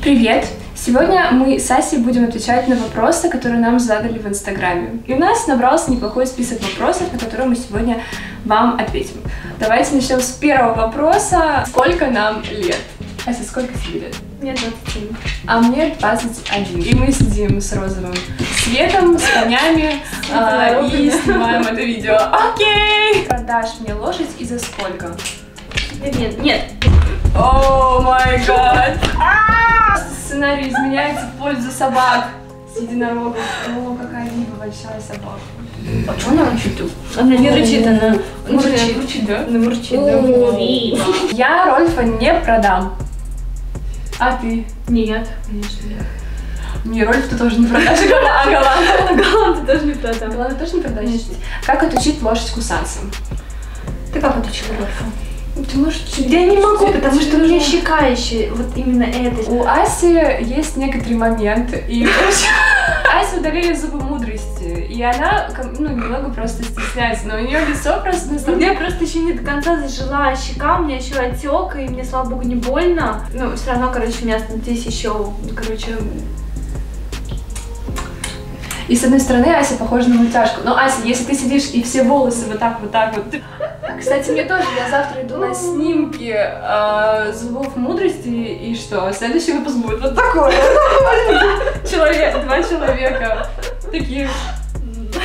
Привет! Сегодня мы с Асей будем отвечать на вопросы, которые нам задали в Инстаграме. И у нас набрался неплохой список вопросов, на которые мы сегодня вам ответим. Давайте начнем с первого вопроса. Сколько нам лет? Ася, сколько тебе лет? Мне 27. А мне 21. И мы сидим с розовым светом, с конями а, и снимаем это видео. Окей! Продашь мне лошадь и за сколько? Нет, нет. О май гад! Сценарий изменяется в пользу собак с единорогом. О, какая Вива большая собака. А что она рычит? Она не рычит, она Ну, рычит, рычит, да? Она мурчит, да. Я Рольфа не продам. А ты? Нет, конечно нет. Не, Рольф ты тоже не продашь, а Гала- а Галан? Галан ты тоже не продам. Галана тоже не продашь? Как отучить лошадь кусаться? Ты как отучила Рольфа? Ты можешь Я не могу, потому что у меня щека еще вот именно это. У Аси есть некоторый момент, и короче, Асе удалили зубы мудрости, и она ну, немного просто стесняется, но у нее лицо просто У настолько... меня просто еще не до конца зажила щека, у меня еще отек, и мне, слава богу, не больно. Ну, все равно, короче, у меня здесь еще, короче, И с одной стороны Ася похожа на мультяшку, но Ася, если ты сидишь и все волосы вот так вот так вот... Кстати, мне тоже, я завтра иду на снимки э, зубов мудрости, и что, следующий выпуск будет вот такой. Человек, два человека, такие...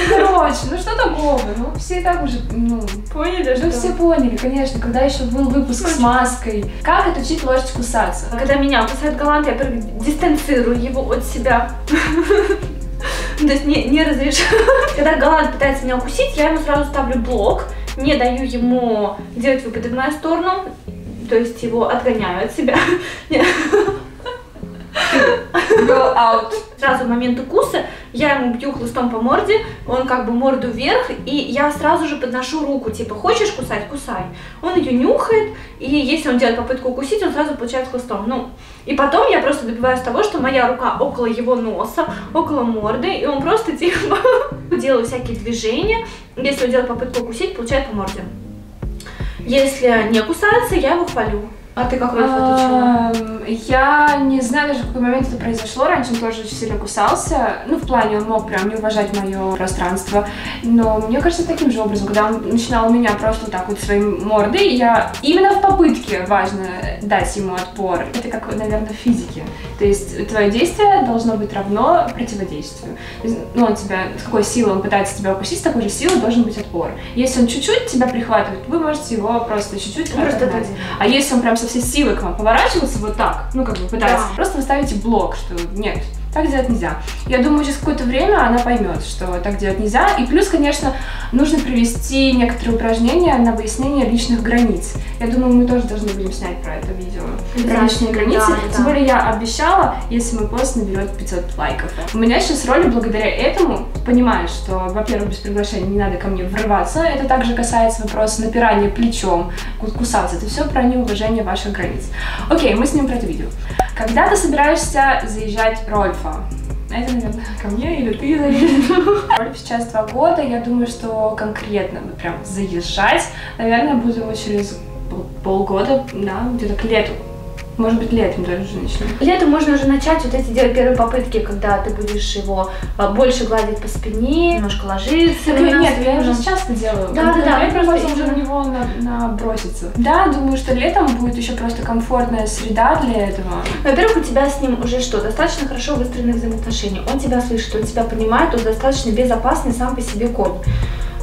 Короче, ну что такого? Ну, все и так уже, ну, поняли, ну все поняли, конечно, когда еще был выпуск с маской. Как отучить лошадь кусаться? Когда меня кусает галант, я дистанцирую его от себя. То есть не, не разрешаю. Когда галант пытается меня укусить, я ему сразу ставлю блок, не даю ему делать выпады в мою сторону, то есть его отгоняю от себя. Go out. Сразу в момент укуса я ему бью хлыстом по морде, он как бы морду вверх, и я сразу же подношу руку, типа, хочешь кусать, кусай. Он ее нюхает, и если он делает попытку укусить, он сразу получает хлыстом. Ну, и потом я просто добиваюсь того, что моя рука около его носа, около морды, и он просто типа делает всякие движения. Если он делает попытку укусить, получает по морде. Если не кусается, я его хвалю. А ты как Рольфа отучила? Эм, Я не знаю даже, в какой момент это произошло. Раньше он тоже очень сильно кусался. Ну, в плане, он мог прям не уважать мое пространство. Но мне кажется, таким же образом, когда он начинал меня просто так вот своей мордой, я именно в попытке важно дать ему отпор. Это как, наверное, в физике. То есть твое действие должно быть равно противодействию. Ну, он тебя, с какой силой он пытается тебя укусить, с такой же силой должен быть отпор. Если он чуть-чуть тебя прихватывает, вы можете его просто чуть-чуть Просто отогнать. А если он прям со всей силы к вам поворачивается вот так, ну как бы пытается, Да. просто вы ставите блок, что нет, так делать нельзя. Я думаю, через какое-то время она поймет, что так делать нельзя. И плюс, конечно, нужно провести некоторые упражнения на выяснение личных границ. Я думаю, мы тоже должны будем снять про это видео. Про Обязательно, личные границы. да, да. Тем более я обещала, если мой пост наберет 500 лайков. У меня сейчас роли благодаря этому понимаю, что, во-первых, без приглашения не надо ко мне врываться. Это также касается вопроса напирания плечом, ку- кусаться. Это все про неуважение ваших границ. Окей, мы снимем про это видео. Когда ты собираешься заезжать Рольфа? Это, наверное, ко мне или ты заедешь? Сейчас два года. Я думаю, что конкретно прям заезжать, наверное, будем через пол- полгода, да, где-то к лету. Может быть, летом даже уже начнем. Летом можно уже начать вот эти делать первые попытки, когда ты будешь его а, больше гладить по спине, немножко ложиться. Так, на нет, я уже сейчас это делаю. Да, да, да, Я просто просто уже на него на- наброситься. Да, думаю, что летом будет еще просто комфортная среда для этого. Во-первых, у тебя с ним уже что, достаточно хорошо выстроены взаимоотношения. Он тебя слышит, он тебя понимает, он достаточно безопасный сам по себе конь.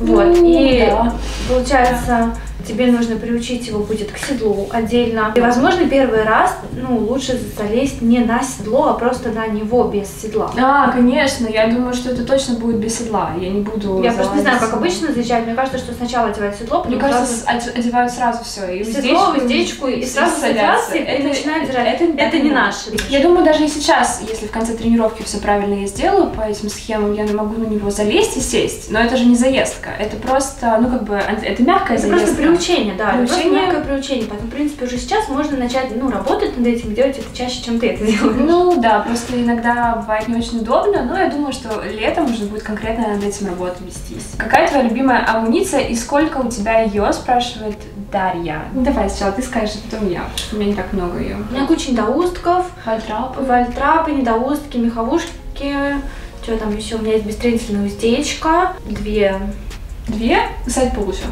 Вот, Ну, и да. получается, тебе нужно приучить его будет к седлу отдельно. И, возможно, первый раз, ну, лучше залезть не на седло, а просто на него без седла. А, конечно, я думаю, что это точно будет без седла. Я не буду. Я просто не знаю, как залазить. обычно заезжать. Мне кажется, что сначала одевают седло, Мне потом кажется, сразу с- оде- одевают сразу все. И седло, уздечку, и сразу садятся, и Это- начинают держать. это- Это, это не наше. Я думаю, даже и сейчас, если в конце тренировки все правильно я сделаю по этим схемам, я могу на него залезть и сесть. Но это же не заездка. Это просто, ну как бы, это мягкая Это заездка. Приучение, да. это просто Приучение. приучение. Поэтому, в принципе, уже сейчас можно начать, ну, работать над этим, делать это чаще, чем ты это делаешь. Ну да, просто иногда бывает не очень удобно, но я думаю, что летом уже будет конкретно над этим работа вестись. Какая твоя любимая амуниция и сколько у тебя ее, спрашивает Дарья. Ну, давай сначала ты скажешь, а потом я, потому что у меня не так много ее. У меня куча недоустков, Вальтрап. вальтрапы, недоустки, меховушки. Что там еще? У меня есть бестрензельная уздечка. Две. Две? Side pull уже.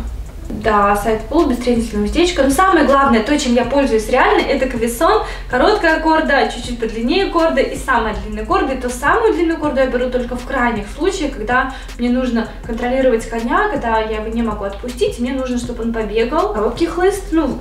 Да, side pull, бестрензельная уздечка. Но самое главное, то, чем я пользуюсь реально, это кавесон. Короткая корда, чуть-чуть подлиннее корда и самая длинная корда. И то самую длинную корду я беру только в крайних случаях, когда мне нужно контролировать коня, когда я его не могу отпустить, мне нужно, чтобы он побегал. Короткий хлыст, ну,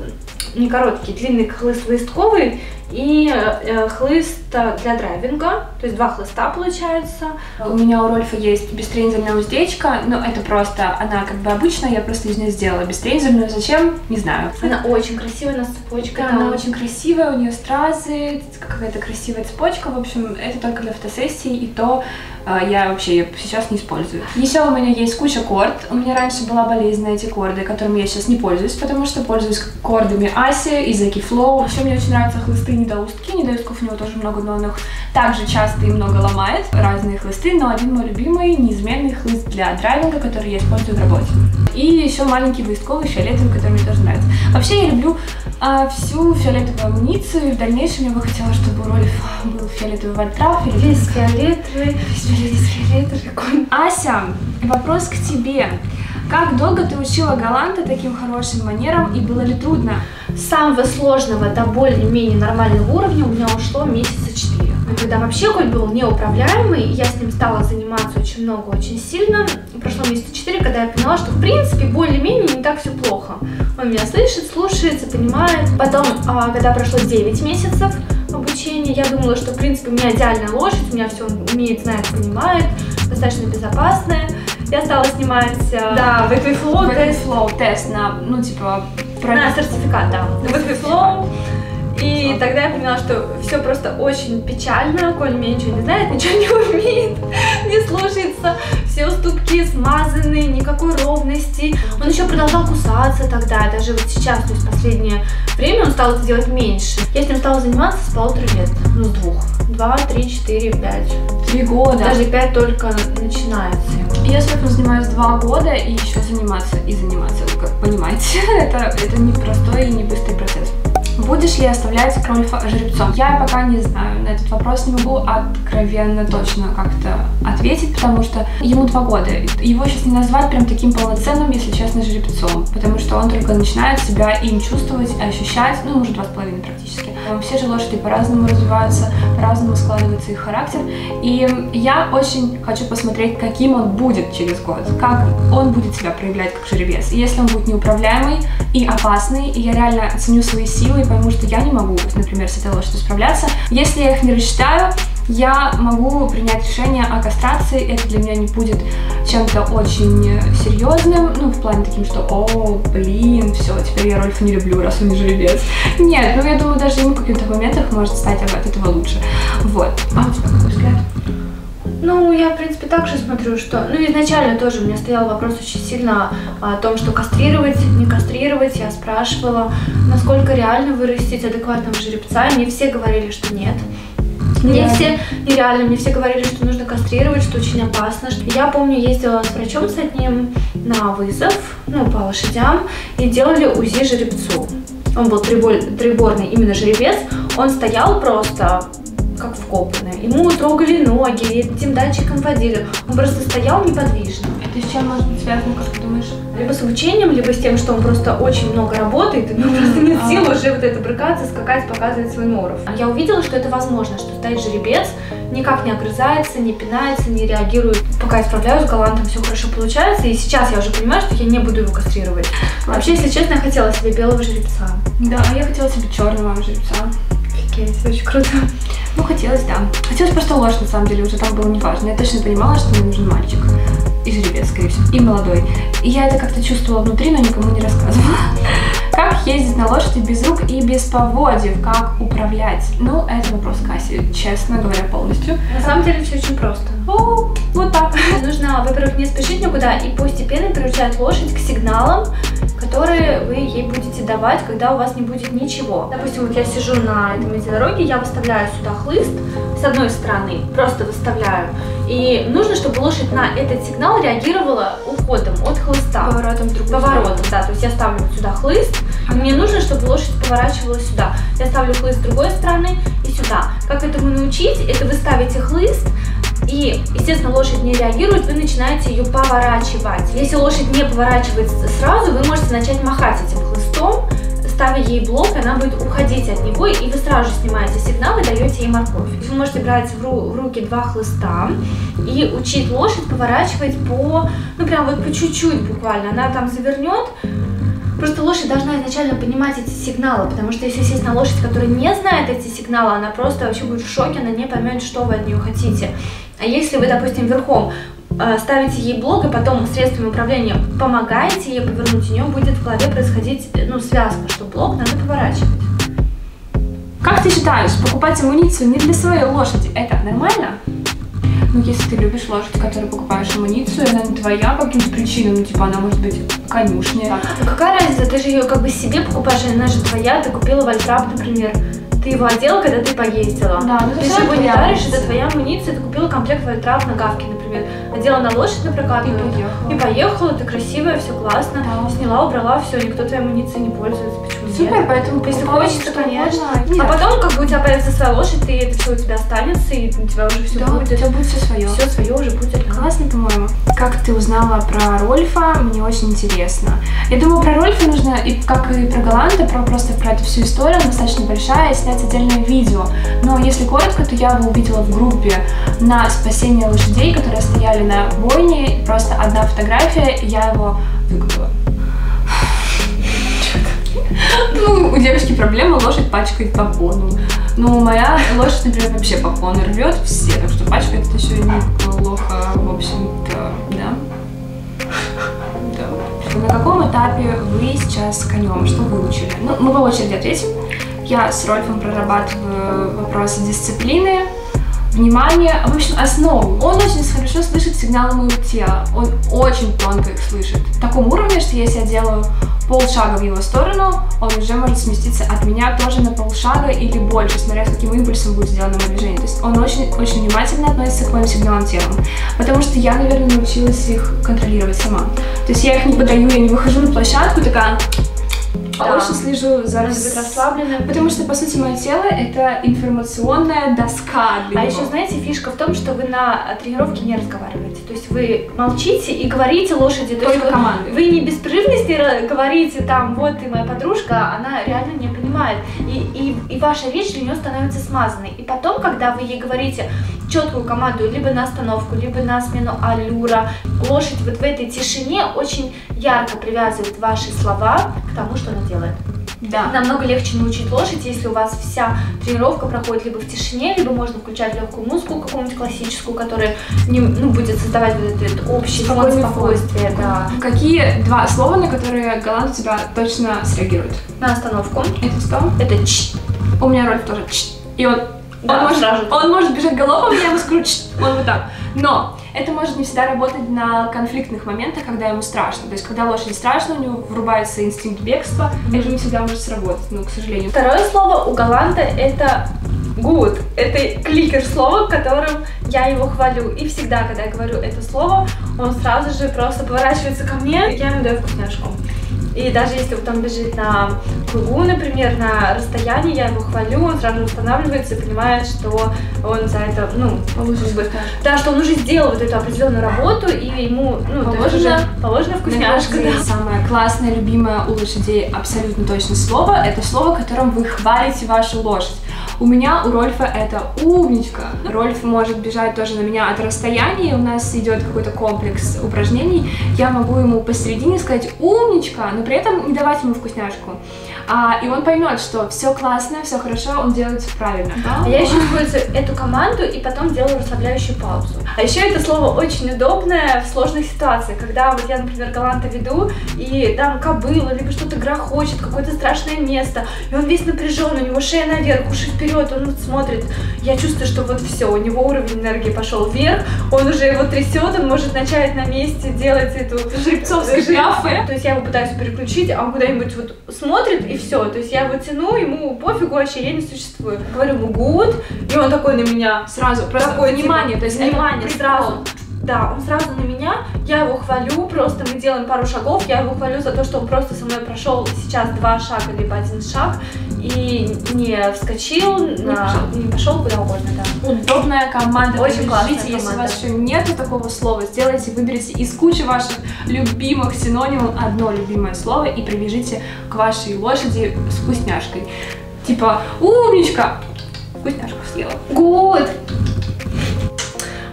не короткий, длинный хлыст выездковый и э, хлыст э, для драйвинга, то есть два хлыста получается. У меня у Рольфа есть бестрензельная уздечка, но это просто, она как бы обычная, я просто из нее сделала бестрензельную. Зачем? Не знаю. Она очень красивая, она с цепочкой. Да, она очень красивая, у нее стразы, какая-то красивая цепочка. В общем, это только для фотосессии, и то а, я вообще ее сейчас не использую. Еще у меня есть куча корд. У меня раньше была болезнь на эти корды, которыми я сейчас не пользуюсь, потому что пользуюсь кордами Аси и Заки Flow. Еще мне очень нравятся хлысты недоустки. Недоустков у него тоже много, но он их также часто и много ломает. Разные хлысты, но один мой любимый, неизменный хлыст для драйвинга, который я использую в работе. И еще маленький выездковый фиолетовый, который мне тоже нравится. Вообще я люблю а, всю фиолетовую амуницию, и в дальнейшем я бы хотела, чтобы у Рольфа был фиолетовый вальтрап или Весь фиолетовый. Весь фиолетовый. Ася, вопрос к тебе. Как долго ты учила Галанта таким хорошим манерам и было ли трудно? Самого сложного до более-менее нормального уровня у меня ушло месяца четыре. Когда вообще конь был неуправляемый, я с ним стала заниматься очень много, очень сильно. Прошло месяца четыре, когда я поняла, что в принципе более-менее не так все плохо. Он меня слышит, слушается, понимает. Потом, а, когда прошло 9 месяцев обучения, я думала, что в принципе у меня идеальная лошадь, у меня все умеет, знает, понимает, достаточно безопасная. Я стала снимать, э, да, в Equiflow тест Flow тест на, ну, типа, на сертификат, да. В Equiflow. И тогда я поняла, что все просто очень печально. Конь меня ничего не знает, ничего не умеет, не слушается. Все уступки смазаны, никакой ровности. Он еще продолжал кусаться тогда, даже вот сейчас, то есть последнее время он стал это делать меньше. Я с ним стала заниматься с полутора лет, ну с двух. Два, три, четыре, пять. Три года. Даже пять только начинается. Я с Рольфом занимаюсь два года и еще заниматься и заниматься, как понимаете, это, это не простой и не быстрый процесс. Будешь ли оставлять Рольфа жеребцом? Я пока не знаю. На этот вопрос не могу откровенно точно как-то ответить, потому что ему два года. Его сейчас не назвать прям таким полноценным, если честно, жеребцом, потому что он только начинает себя им чувствовать, ощущать, ну, уже два с половиной практически. Все же лошади по-разному развиваются, по-разному складывается их характер, и я очень хочу посмотреть, каким он будет через год, как он будет себя проявлять как жеребец. И если он будет неуправляемый и опасный, и я реально оценю свои силы и пойму, что я не могу, например, с этой лошадью справляться, если я их не рассчитаю, я могу принять решение о кастрации, это для меня не будет чем-то очень серьезным, ну, в плане таким, что, о, блин, все, теперь я Рольфа не люблю, раз он не жеребец. Нет, ну, я думаю, даже ему в каких-то моментах может стать от этого лучше. Вот. А у тебя какой взгляд? Ну, я, в принципе, также смотрю, что... Ну, изначально тоже у меня стоял вопрос очень сильно о том, что кастрировать, не кастрировать. Я спрашивала, насколько реально вырастить адекватного жеребца. Мне все говорили, что нет. Мне все нереально, мне все говорили, что нужно кастрировать, что очень опасно. Я помню, ездила с врачом с одним на вызов, ну, по лошадям, и делали УЗИ жеребцу. Он был триболь- триборный именно жеребец, он стоял просто как вкопанный. Ему трогали ноги, этим датчиком водили. Он просто стоял неподвижно. Это с чем может быть связано, как ты думаешь? Либо с обучением, либо с тем, что он просто очень много работает, и ну, просто нет сил уже вот это брыкаться, скакать, показывать свой норов. Я увидела, что это возможно, что стоит жеребец, никак не огрызается, не пинается, не реагирует. Пока я справляюсь с галантом, все хорошо получается, и сейчас я уже понимаю, что я не буду его кастрировать. Вообще, если честно, я хотела себе белого жеребца. Да, а я хотела себе черного жеребца. Офигеть, очень круто. Ну, хотелось, да. Хотелось просто лошадь, на самом деле, уже там было неважно. Я точно понимала, что мне нужен мальчик. И жеребец, скорее всего. И молодой. И я это как-то чувствовала внутри, но никому не рассказывала. Как ездить на лошади без рук и без поводьев? Как управлять? Ну, это вопрос Касси, честно говоря, полностью. На самом деле все очень просто. О, вот так. Нужно, во-первых, не спешить никуда и постепенно приучать лошадь к сигналам, которые вы ей будете давать, когда у вас не будет ничего. Допустим, вот я сижу на этом единороге, я выставляю сюда хлыст с одной стороны, просто выставляю. И нужно, чтобы лошадь на этот сигнал реагировала уходом от хлыста. Поворотом в другую Поворотом, да. То есть я ставлю сюда хлыст, мне нужно, чтобы лошадь поворачивалась сюда. Я ставлю хлыст с другой стороны и сюда. Как этому научить? Это вы ставите хлыст, и, естественно, лошадь не реагирует, вы начинаете ее поворачивать. Если лошадь не поворачивается сразу, вы можете начать махать этим хлыстом, ставя ей блок, она будет уходить от него, и вы сразу же снимаете сигнал и даете ей морковь. Вы можете брать в, ру в руки два хлыста и учить лошадь поворачивать по, ну прям вот по чуть-чуть буквально. Она там завернет, Просто лошадь должна изначально понимать эти сигналы, потому что если сесть на лошадь, которая не знает эти сигналы, она просто вообще будет в шоке, она не поймет, что вы от нее хотите. А если вы, допустим, верхом э, ставите ей блок, и потом средствами управления помогаете ей повернуть, у нее будет в голове происходить ну, связка, что блок надо поворачивать. Как ты считаешь, покупать амуницию не для своей лошади, это нормально? Ну, если ты любишь лошадь, которую покупаешь амуницию, она не твоя по каким-то причинам, ну, типа, она может быть конюшня. Ну, какая разница, ты же ее как бы себе покупаешь, она же твоя, ты купила вольтрап, например, ты его одела, когда ты поездила. Да, ну ты же его не даришь, это твоя амуниция, ты купила комплект вольтрап на гавке, например, одела на лошадь на прокат и поехала. И поехала, ты красивая, все классно, Да. сняла, убрала, все, никто твоей амуницией не пользуется, почему Супер, нет? поэтому Если хочется, конечно. угодно. А потом, как бы у тебя появится своя лошадь, ты это все у тебя останется, и у тебя уже все да, будет. у тебя будет все свое. Все свое уже будет. да. Классно, по-моему. Как ты узнала про Рольфа, мне очень интересно. Я думаю, про Рольфа нужно, и как и про Галанта, про просто про эту всю историю, она достаточно большая, снять отдельное видео. Но если коротко, то я его увидела в группе на спасение лошадей, которые стояли на бойне. Просто одна фотография, я его выкупила. Ну, у девочки проблема, лошадь пачкает попону. Ну, моя лошадь, например, вообще попоны рвет все, так что пачкает это еще неплохо, в общем-то, да. Да. На каком этапе вы сейчас с конем? Что выучили? Ну, мы по очереди ответим. Я с Рольфом прорабатываю вопросы дисциплины, внимания, в общем, основу. Он очень хорошо слышит сигналы моего тела. Он очень тонко их слышит. В таком уровне, что если я делаю полшага в его сторону, он уже может сместиться от меня тоже на полшага или больше, смотря с каким импульсом будет сделано мое движение. То есть он очень, очень внимательно относится к моим сигналам телом. Потому что я, наверное, научилась их контролировать сама. То есть я их не подаю, я не выхожу на площадку, такая а Да. очень слежу за Она будет расслабленная. Потому что, по сути, мое тело — это информационная доска для А него. еще, знаете, фишка в том, что вы на тренировке не разговариваете. То есть вы молчите и говорите лошади. То есть Только команды. Вы не беспрерывно с ней ра- говорите там, вот ты моя подружка, она реально не понимает. И, и, и ваша речь для нее становится смазанной. И потом, когда вы ей говорите четкую команду, либо на остановку, либо на смену аллюра, лошадь вот в этой тишине очень ярко привязывает ваши слова к тому, что она делает. Да. Намного легче научить лошадь, если у вас вся тренировка проходит либо в тишине, либо можно включать легкую музыку какую-нибудь классическую, которая не, ну, будет создавать вот этот общий фон спокойствия, да. Какие два слова, на которые Галант у тебя точно среагирует? На остановку. Это что? Это ч. У меня роль тоже «ч». И он, Да, он, может, сразу. он может бежать галопом, я ему скажу. Он вот так. Но это может не всегда работать на конфликтных моментах, когда ему страшно. То есть, когда лошади страшно, у него врубается инстинкт бегства, это не всегда может сработать, ну, к сожалению. Второе слово у Галанта это good. Это кликер слово, которым я его хвалю. И всегда, когда я говорю это слово, он сразу же просто поворачивается ко мне, и я ему даю вкусняшку. И даже если вот он бежит на кругу, например, на расстоянии, я его хвалю, он сразу останавливается и понимает, что он за это, ну, Получишь как бы, да, что он уже сделал вот эту определенную работу, и ему, ну, Положено. уже положена вкусняшка, Мне да. Самое классное, любимое у лошадей абсолютно точно слово – это слово, которым вы хвалите вашу лошадь. У меня, у Рольфа это умничка. Рольф может бежать тоже на меня от расстояния, у нас идет какой-то комплекс упражнений. Я могу ему посередине сказать «умничка», но при этом не давать ему вкусняшку. А, и он поймет, что все классно, все хорошо, он делает правильно. А я еще использую эту команду и потом делаю расслабляющую паузу. А еще это слово очень удобное в сложных ситуациях, когда вот я, например, галанта веду, и там кобыла, либо что-то грохочет, какое-то страшное место, и он весь напряжен, у него шея наверх, уши вперед, он вот смотрит. Я чувствую, что вот все, у него уровень энергии пошел вверх, он уже его трясет, он может начать на месте делать эту жеребцовскую То есть я его пытаюсь переключить, а он куда-нибудь вот смотрит и все. То есть я его тяну, ему пофигу вообще, я не существую. Говорю ему good, и он такой на меня. Сразу, просто такое внимание, то есть внимание сразу. Да, он сразу на меня, я его хвалю, просто мы делаем пару шагов, я его хвалю за то, что он просто со мной прошел сейчас два шага, либо один шаг, и не вскочил, не, на, пошел. не пошел куда угодно, да. Удобная команда. Очень классная Если команда. у вас еще нету такого слова, сделайте, выберите из кучи ваших любимых синонимов одно любимое слово и привяжите к вашей лошади с вкусняшкой. Типа, умничка, вкусняшку съела. Good!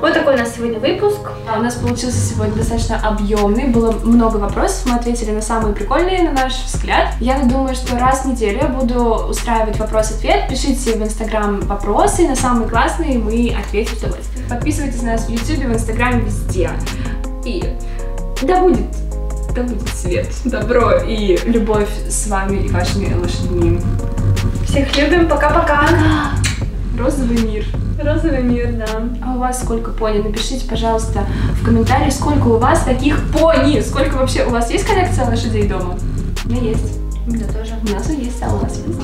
Вот такой у нас сегодня выпуск. У нас получился сегодня достаточно объемный, было много вопросов, мы ответили на самые прикольные, на наш взгляд. Я думаю, что раз в неделю я буду устраивать вопрос-ответ. Пишите в Инстаграм вопросы, на самые классные мы ответим с удовольствием. Подписывайтесь на нас в Ютубе, в Инстаграме, везде. И да будет, да будет свет, добро и любовь с вами и вашими лошадьми. Всех любим, пока-пока! Розовый мир. Розовый мир, да. А у вас сколько пони? Напишите, пожалуйста, в комментариях, сколько у вас таких пони. Сколько вообще? У вас есть коллекция лошадей дома? У меня есть. У меня тоже. У нас есть, а у вас есть.